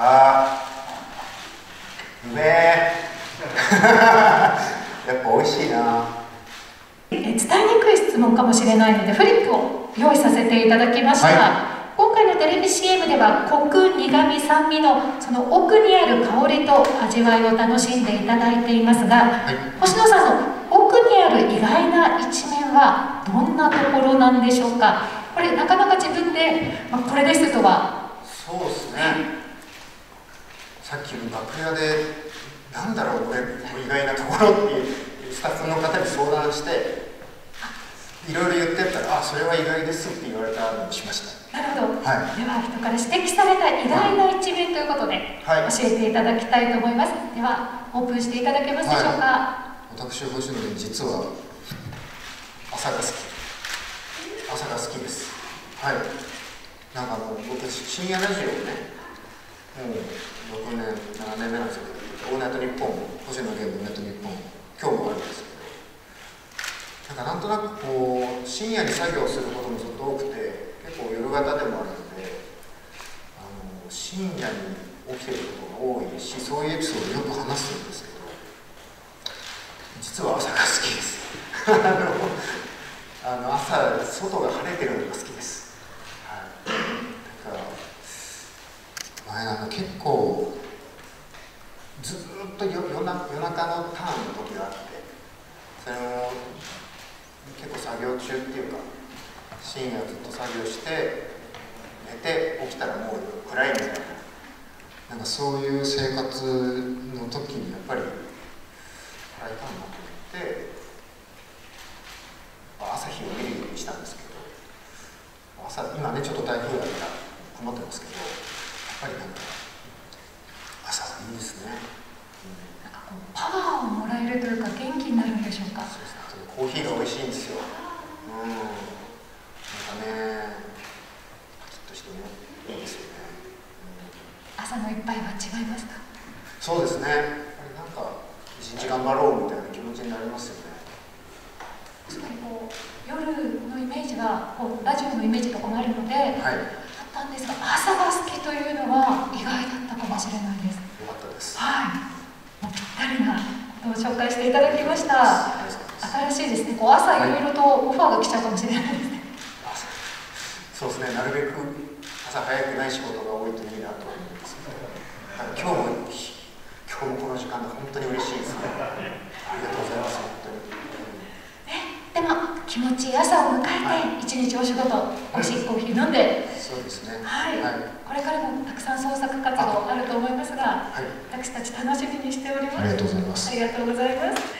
あー。うめえやっぱ美味しいな。え伝えにくい質問かもしれないのでフリップを用意させていただきました、は今回のテレビ CM ではコク苦味酸味のその奥にある香りと味わいを楽しんでいただいていますが、はい。星野さんの奥にある意外な一面はどんなところなんでしょうか？これなかなか自分で、まあ、これですとはそうですねさっきの楽屋でなんだろう俺意外なところっていうスタッフの方に相談していろいろ言ってったら「あそれは意外です」って言われたのにしました。なるほど、はでは人から指摘された意外な一面ということで、はい。教えていただきたいと思います。ではオープンしていただけますでしょうか、私星野源実は朝が好き。朝が好きです。はい。なんかあの僕深夜ラジオをね6年7年目なんですけど「オールナイトニッポン」星野源の「オールナイトニッポン」今日もあるんですけどなんかなんとなくこう深夜に作業することもずっと多くて結構夜型でもあるのであの深夜に起きてることが多いしそういうエピソードをよく話すんですけど実は朝が好きです。あの朝外が晴れてるのが好きですはいだから前あの結構ずっと夜夜中のターンの時があってそれも結構作業中っていうか深夜ずっと作業して寝て起きたらもう暗いみたいななんかそういう生活の時にやっぱり暗いかなと思って朝日を見るようにしたんですけど朝今ねちょっと台風だから曇ってますけどやっぱりなんか朝はいいですね、うんなんかこうパワーをもらえるというか元気になるんでしょうか？そうですね。あとコーヒーが美味しいんですよ。うん。なんかねパキッとしてねいいですよね、朝の一杯は違いますか？うんそうですね。なんか一日頑張ろうみたいな気持ちになりますよね。確かにこう夜のイメージはこうラジオのイメージとかもあるので、はい。だったんですが朝が好きというのは意外だったかもしれないですよかったですはいもうぴったりなことを紹介していただきました。新しいですね。こう朝い。ろいろとオファーが来ちゃうかもしれないですね。朝そうですね。なるべく朝早くない仕事が多いといいなと思います。今日も今日もこの時間で本当に嬉しいですね。ありがとうございます本当に、でも気持ちいい朝を迎えて一日お仕事美味しいコーヒー飲んで。そうですね。はい、はい、これからもたくさん創作活動あると思いますがはい。私たち楽しみにしております。ありがとうございます。ありがとうございます